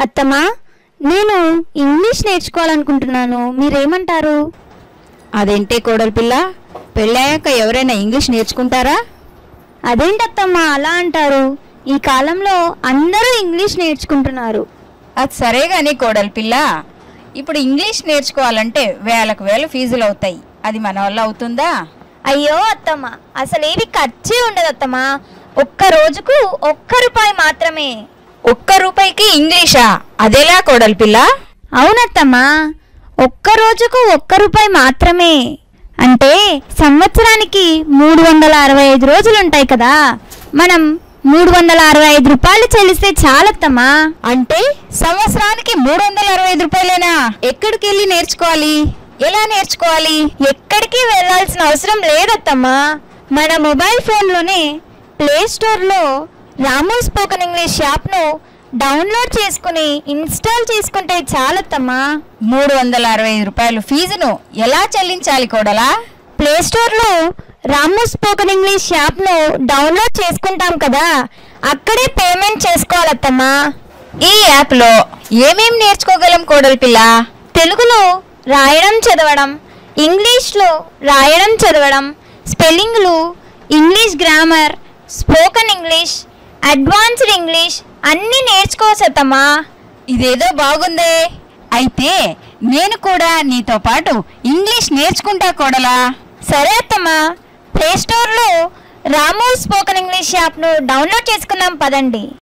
అత్తమ్మా నేను ఇంగ్లీష్ నేర్చుకోవాలనుకుంటున్నాను. మీరేమంటారు? అదేంటే కోడలి పిల్ల? పెళ్ళాక ఎవరైనా ఇంగ్లీష్ నేర్చుకుంటారా? అదేంటత్తమ్మా అలా అంటారు. ఈ కాలంలో అందరూ ఇంగ్లీష్ నేర్చుకుంటున్నారు. అది సరే గాని కోడలి పిల్ల ఇప్పుడు ఇంగ్లీష్ నేర్చుకోవాలంటే వేలకు వేలు ఫీజులు అవుతాయి. అది మన వల్ల అవుతుందా? అయ్యో అత్తమ్మ అసలు ఏది ఖర్చే ఉండదు అత్తమ్మా ఒక్క రోజుకు ఒక్క రూపాయి మాత్రమే. ఒక్క రూపాయికి ఇంగ్లీషా? అదేలా కోడలి పిల్ల? అవునత్తమ్మా ఒక్క రోజుకు ఒక్క రూపాయి మాత్రమే. అంటే సంవత్సరానికి మూడు వందల అరవై ఐదు రోజులు ఉంటాయి కదా. మనం మూడు వందల అరవై ఐదు రూపాయలు చెల్లిస్తే చాలత్తమ్మా. అంటే సంవత్సరానికి మూడు వందల అరవై ఐదు రూపాయలేనా? ఎక్కడికి వెళ్ళి నేర్చుకోవాలి? ఎలా నేర్చుకోవాలి? ఎక్కడికి వెళ్ళాల్సిన అవసరం లేదత్తమ్మా. మన మొబైల్ ఫోన్లోనే ప్లే స్టోర్లో రాము స్పోకెన్ ఇంగ్లీష్ యాప్ను డౌన్లోడ్ చేసుకుని ఇన్స్టాల్ చేసుకుంటే చాలత్తమ్మా. మూడు వందల అరవై ఐదు రూపాయలు ఫీజును ఎలా చెల్లించాలి కోడలా? ప్లే స్టోర్లో రాము స్పోకెన్ ఇంగ్లీష్ యాప్ను డౌన్లోడ్ చేసుకుంటాం కదా అక్కడే పేమెంట్ చేసుకోవాలత్తమ్మా. ఈ యాప్లో ఏమేం నేర్చుకోగలం కోడలి పిల్ల? తెలుగులో రాయడం చదవడం ఇంగ్లీష్లో రాయడం చదవడం స్పెల్లింగ్లు English grammar spoken English advanced English అన్నీ నేర్చుకోవచ్చమ్మా ఇదేదో బాగుందే. అయితే నేను కూడా నీతో పాటు ఇంగ్లీష్ నేర్చుకుంటా కోడలా. సరే అత్తమ్మా ప్లే స్టోర్లో రాము స్పోకెన్ ఇంగ్లీష్ యాప్ను డౌన్లోడ్ చేసుకుందాం పదండి.